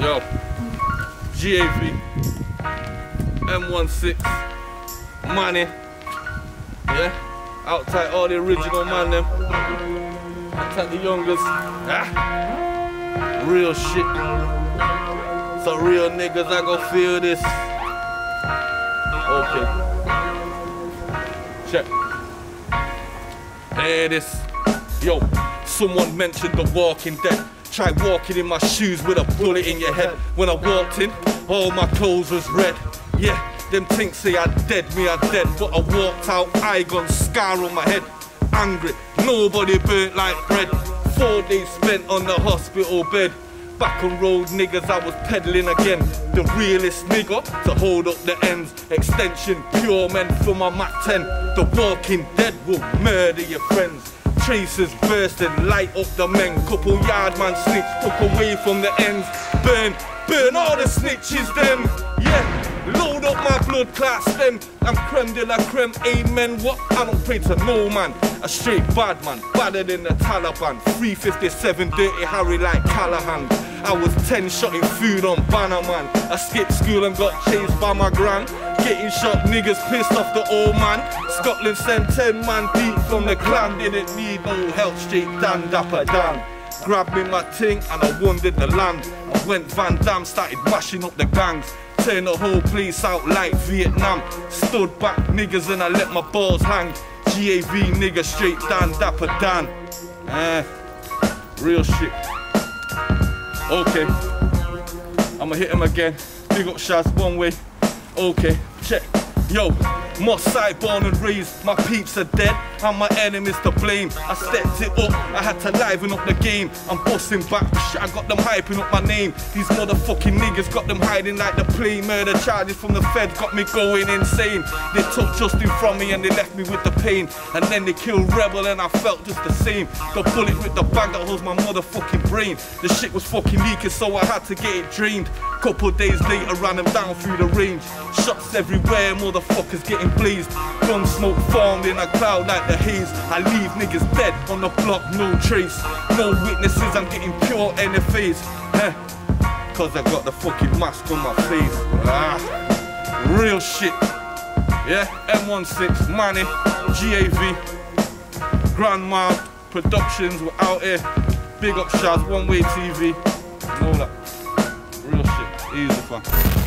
Yo, GAV, M16, money, yeah, outside all the original man them, outside the youngest, ah, real shit. So real niggas, I go feel this. Okay. Check. Hey, this. Yo, someone mentioned the walking dead. Try walking in my shoes with a bullet in your head. When I walked in, all my clothes was red. Yeah, them tinks say I dead, me I dead. But I walked out, I got scar on my head. Angry, nobody burnt like bread. Four days spent on the hospital bed. Back on road niggas, I was peddling again. The realest nigga to hold up the ends. Extension, pure men for my Mac 10. The walking dead will murder your friends. Tracers bursting, light up the men. Couple yard man snitch, took away from the ends. Burn, burn all the snitches, them. Yeah, my blood them. I'm creme de la creme, amen. What? I don't pray to no man. A straight bad man, badder than the Taliban. 357 dirty Harry like Callahan. I was 10 shotting food on Banner Man. I skipped school and got chased by my gran. Getting shot, niggas pissed off the old man. Scotland sent 10 man deep from the clan. Didn't need no help, straight down, dapper down. Grabbed me my ting and I wandered the land. I went Van Damme, started mashing up the gangs. Turned the whole place out like Vietnam. Stood back niggas and I let my balls hang. GAV nigga straight down, dapper Dan. Eh, real shit. Okay. I'ma hit him again. Big up shots one way. Okay, check. Yo, more born and raised, my peeps are dead, and my enemies to blame. I stepped it up, I had to liven up the game. I'm busting back, I got them hyping up my name. These motherfucking niggas got them hiding like the play. Murder charges from the Fed got me going insane. They took Justin from me and they left me with the pain. And then they killed Rebel and I felt just the same. The bullet with the bag that holds my motherfucking brain. The shit was fucking leaking, so I had to get it drained. Couple days later, ran them down through the range. Shots everywhere, motherfuckers getting blazed. Gun smoke formed in a cloud like the haze. I leave niggas dead on the block, no trace. No witnesses, I'm getting pure NFAs. Eh, Cause I got the fucking mask on my face. Ah, real shit. Yeah, M16, Money, GAV, Grandma Productions, we're out here. Big up shots, One Way TV, and all that. Real shit, easy fun.